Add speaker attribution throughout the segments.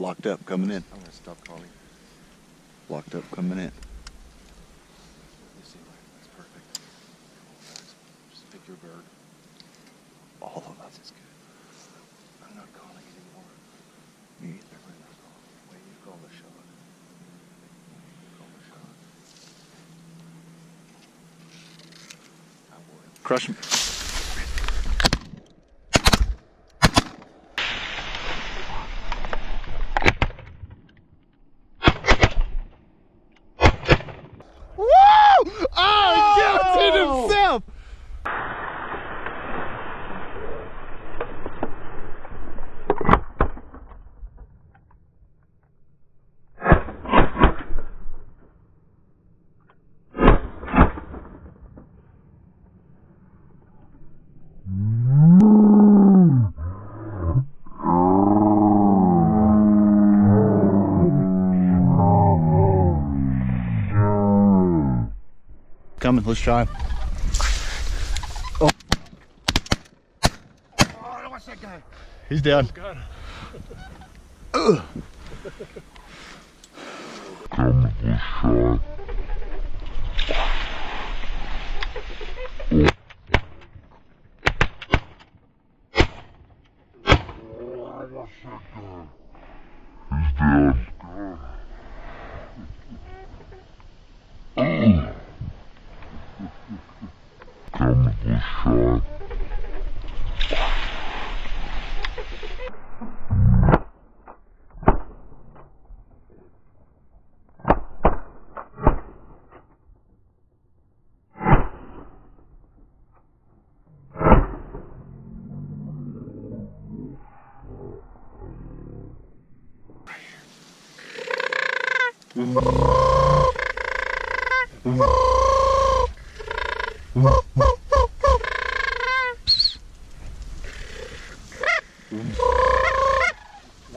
Speaker 1: Locked up coming in.
Speaker 2: I'm gonna stop calling.
Speaker 1: Locked up coming in.
Speaker 2: You see, that's perfect. Just pick your bird.
Speaker 1: All of us.
Speaker 2: This is good. I'm not calling anymore.
Speaker 1: Me either.
Speaker 2: Wait, you call the shot. You call the shot. I would.
Speaker 1: Crush him. Coming, let's try. Oh.
Speaker 2: Oh, watch that guy.
Speaker 1: He's down. Ugh.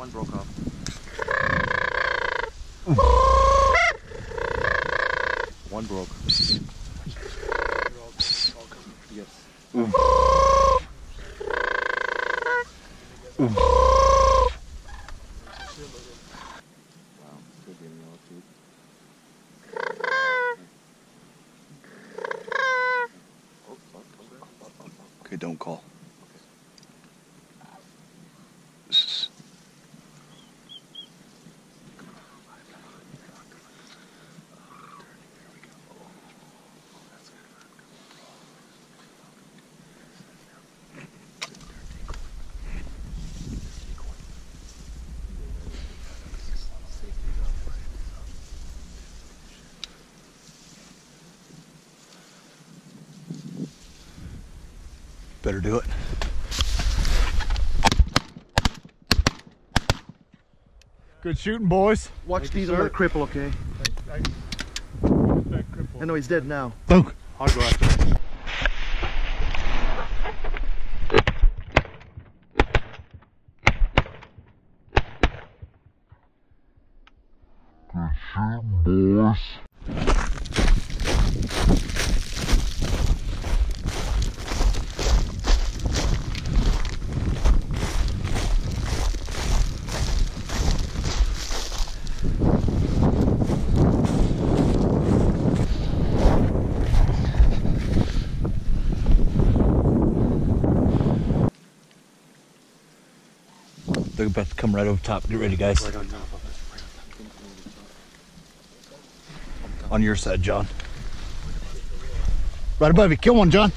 Speaker 2: One broke off. One broke. Yes.
Speaker 1: Okay, don't call. Better do it. Good shooting, boys.
Speaker 3: Watch these on the cripple, okay? I know he's dead now.
Speaker 1: Boom.
Speaker 2: I'll go after.
Speaker 1: They're about to come right over top. Get ready, guys. On your side, John. Right above you. Kill one, John.